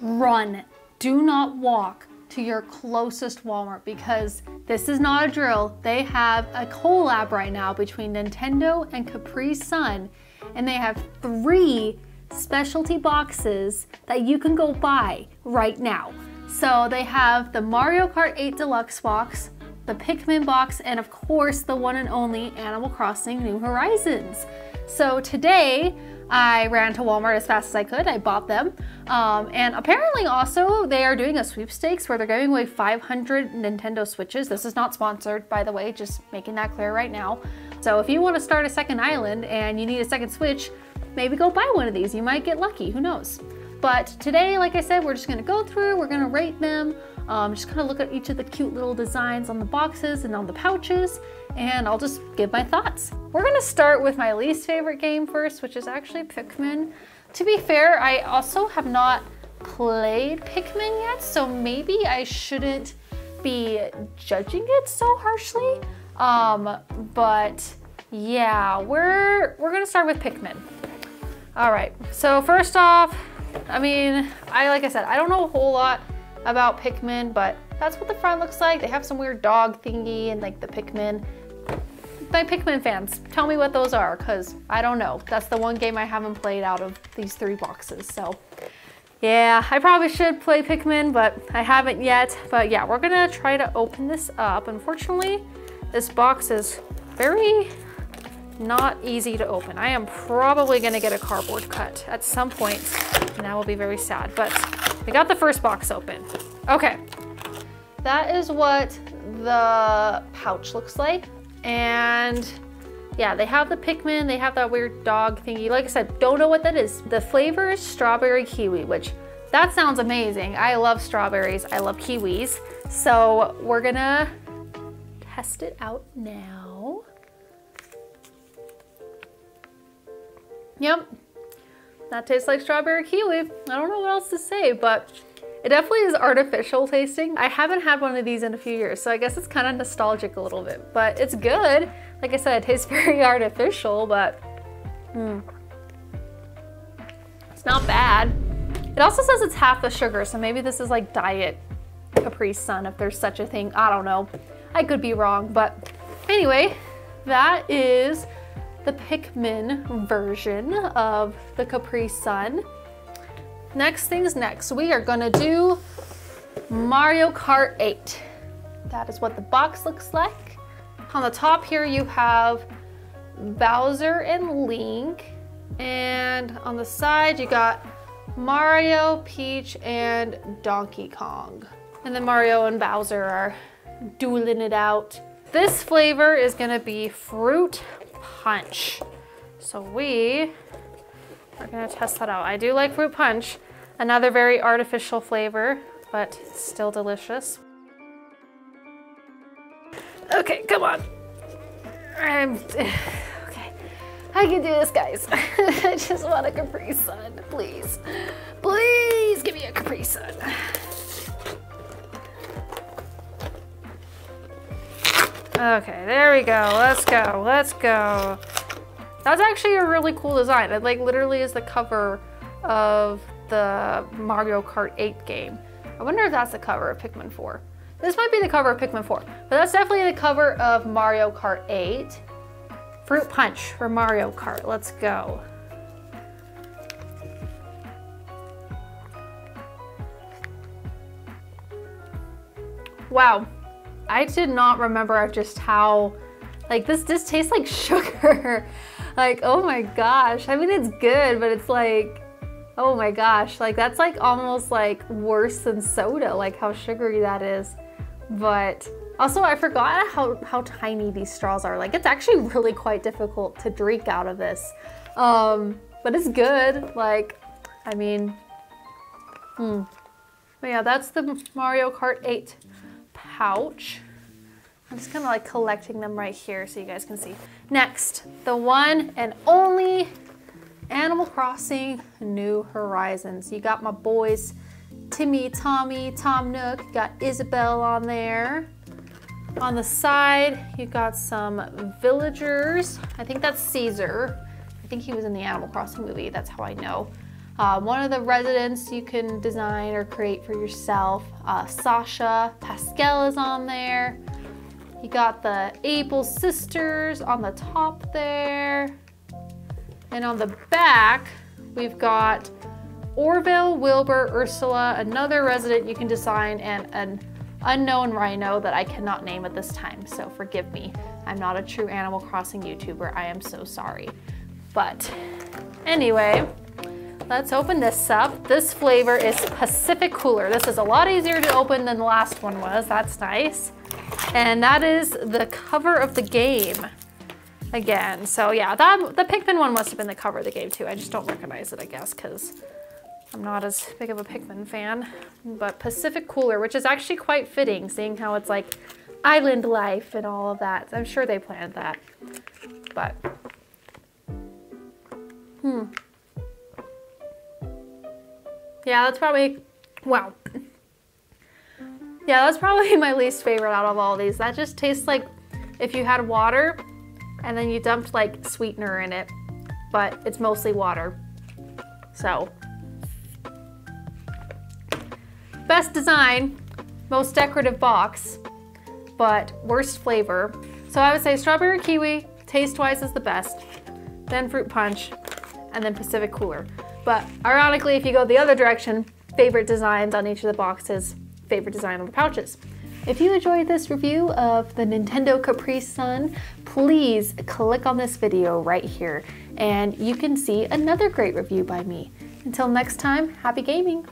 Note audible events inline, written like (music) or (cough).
run. Do not walk to your closest Walmart because this is not a drill. They have a collab right now between Nintendo and Capri Sun, and they have three specialty boxes that you can go buy right now. So they have the Mario Kart 8 Deluxe box, the Pikmin box, and of course the one and only Animal Crossing New Horizons. So today, I ran to Walmart as fast as I could. I bought them. Um, and apparently also they are doing a sweepstakes where they're giving away 500 Nintendo Switches. This is not sponsored, by the way, just making that clear right now. So if you want to start a second island and you need a second Switch, maybe go buy one of these. You might get lucky, who knows. But today, like I said, we're just gonna go through, we're gonna rate them, um, just kind of look at each of the cute little designs on the boxes and on the pouches, and I'll just give my thoughts. We're gonna start with my least favorite game first, which is actually Pikmin. To be fair, I also have not played Pikmin yet, so maybe I shouldn't be judging it so harshly. Um, but yeah, we're, we're gonna start with Pikmin. All right, so first off, I mean, I like I said, I don't know a whole lot about Pikmin, but that's what the front looks like. They have some weird dog thingy and like the Pikmin my Pikmin fans, tell me what those are, because I don't know. That's the one game I haven't played out of these three boxes, so. Yeah, I probably should play Pikmin, but I haven't yet. But yeah, we're gonna try to open this up. Unfortunately, this box is very not easy to open. I am probably gonna get a cardboard cut at some point, and that will be very sad. But we got the first box open. Okay, that is what the pouch looks like. And yeah, they have the Pikmin, they have that weird dog thingy. Like I said, don't know what that is. The flavor is strawberry kiwi, which that sounds amazing. I love strawberries, I love kiwis. So we're gonna test it out now. Yep, that tastes like strawberry kiwi. I don't know what else to say, but it definitely is artificial tasting. I haven't had one of these in a few years, so I guess it's kind of nostalgic a little bit, but it's good. Like I said, it tastes (laughs) very artificial, but hmm. It's not bad. It also says it's half the sugar, so maybe this is like diet Capri Sun, if there's such a thing. I don't know. I could be wrong, but anyway, that is the Pikmin version of the Capri Sun. Next things next, we are gonna do Mario Kart 8. That is what the box looks like. On the top here you have Bowser and Link. And on the side you got Mario, Peach, and Donkey Kong. And then Mario and Bowser are dueling it out. This flavor is gonna be fruit punch. So we we're gonna test that out. I do like fruit punch. Another very artificial flavor, but still delicious. Okay, come on. I'm, (sighs) okay, I can do this, guys. (laughs) I just want a Capri Sun, please. Please give me a Capri Sun. Okay, there we go. Let's go. Let's go. That's actually a really cool design. It like literally is the cover of the Mario Kart 8 game. I wonder if that's the cover of Pikmin 4. This might be the cover of Pikmin 4, but that's definitely the cover of Mario Kart 8. Fruit Punch for Mario Kart. Let's go. Wow, I did not remember just how, like this, this tastes like (laughs) sugar. Like, oh my gosh. I mean, it's good, but it's like, oh my gosh. Like, that's like almost like worse than soda, like how sugary that is. But also, I forgot how, how tiny these straws are. Like, it's actually really quite difficult to drink out of this. Um, but it's good. Like, I mean, hmm. But yeah, that's the Mario Kart 8 pouch. I'm just kind of like collecting them right here so you guys can see. Next, the one and only Animal Crossing New Horizons. You got my boys, Timmy, Tommy, Tom Nook, got Isabelle on there. On the side, you got some villagers. I think that's Caesar. I think he was in the Animal Crossing movie, that's how I know. Uh, one of the residents you can design or create for yourself. Uh, Sasha, Pascal is on there. You got the Able sisters on the top there. And on the back, we've got Orville, Wilbur, Ursala, another resident you can design, and an unknown rhino that I cannot name at this time, so forgive me. I'm not a true Animal Crossing YouTuber, I am so sorry. But anyway, let's open this up. This flavor is Pacific Cooler. This is a lot easier to open than the last one was, that's nice. And that is the cover of the game again. So yeah, that the Pikmin one must have been the cover of the game too. I just don't recognize it, I guess, because I'm not as big of a Pikmin fan. But Pacific Cooler, which is actually quite fitting, seeing how it's like island life and all of that. I'm sure they planned that. But, hmm. Yeah, that's probably, wow. Yeah, that's probably (laughs) my least favorite out of all these. That just tastes like if you had water and then you dumped like sweetener in it, but it's mostly water. So, best design, most decorative box, but worst flavor. So I would say strawberry kiwi, taste-wise is the best, then fruit punch, and then Pacific Cooler. But ironically, if you go the other direction, favorite designs on each of the boxes, favorite design on the pouches. If you enjoyed this review of the Nintendo Capri Sun, please click on this video right here and you can see another great review by me. Until next time, happy gaming!